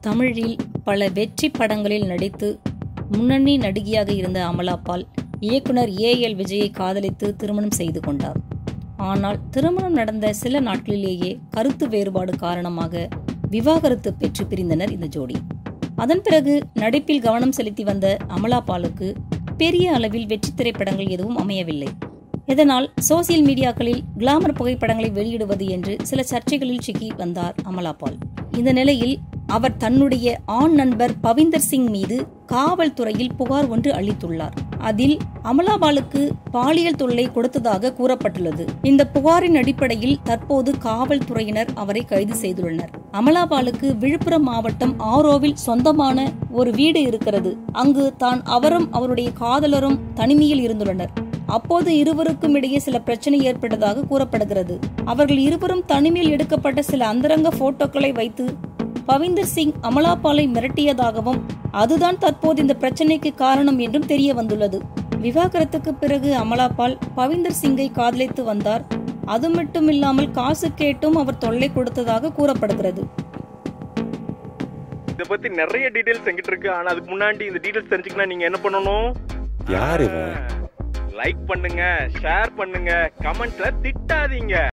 தமிழில் பல வெற்றி படங்களில் நடித்து முன்னணி நடிகையாக இருந்த அமலாபால் இயக்குனர் ஏ. எல். விஜயை காதலித்து திருமணம் செய்து கொண்டார். ஆனால் திருமணம் நடந்த சில நாட்களிலேயே கருத்து வேறுபாடு காரணமாக விவாகரத்து பெற்று பிரிந்தனர் இந்த ஜோடி. அதன் பிறகு நடிப்பில் கவனம் செலுத்தி வந்த அமலா பாலுக்கு பெரிய அளவில் வெற்றி திரைப்படங்கள் எதுவும் அமையவில்லை. இதனால் சோசியல் மீடியாக்களில் கிளாமர் புகைப்படங்களை வெளியிடுவது என்று சில சர்ச்சைகளில் சிக்கி வந்தார் அமலாபால் இந்த நிலையில் அவர் தன்னுடைய ஆண் நண்பர் பவிந்தர் சிங் மீது காவல்துறையில் புகார் ஒன்று அளித்துள்ளார். அதில் அமலாபாலுக்கு பாலியல் தொல்லை கொடுத்ததாக கூறப்பட்டுள்ளது. இந்த புகாரின் அடிப்படையில் தற்போது காவல்துறையினர் அவரை கைது செய்துள்ளனர். அமலாபாலுக்கு விழுப்புரம் மாவட்டம் ஆரோவில் சொந்தமான ஒரு வீடு இருக்கிறது. அங்கு தான் அவரும் அவருடைய காதலரும் தனிமையில் இருந்துள்ளனர். அப்போது இருவருக்கும் இடையே சில பிரச்சனை ஏற்பட்டதாக கூறப்படுகிறது. அவர்கள் இருவரும் தனிமையில் எடுக்கப்பட்ட சில அந்தரங்க போட்டோக்களை வைத்து பவிந்தர் சிங் அமலாபாலை மிரட்டியதாகவும் அதுதான் தற்போது இந்த பிரச்சனைக்கு காரணம் என்றும் தெரிய வந்துள்ளது விவாகரத்துக்கு பிறகு அமலாபால் பவிந்தர் சிங்கை காதலித்து வந்தார். அது மட்டுமில்லாமல் காசு கேட்டும் அவர் தொல்லை கொடுத்ததாக கூறப்படுகிறது. இத பத்தி நிறைய டீடைல்ஸ் என்கிட்ட இருக்கு. ஆனா அதுக்கு முன்னாடி இந்த டீடைல்ஸ் தெரிஞ்சுக்கணும் நீங்க என்ன பண்ணணும்? யார் லைக் பண்ணுங்க ஷேர் பண்ணுங்க கமெண்ட்ல திட்டாதீங்க.